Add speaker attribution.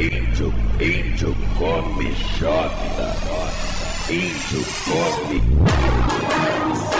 Speaker 1: Índio, índio come, joga. Índio come.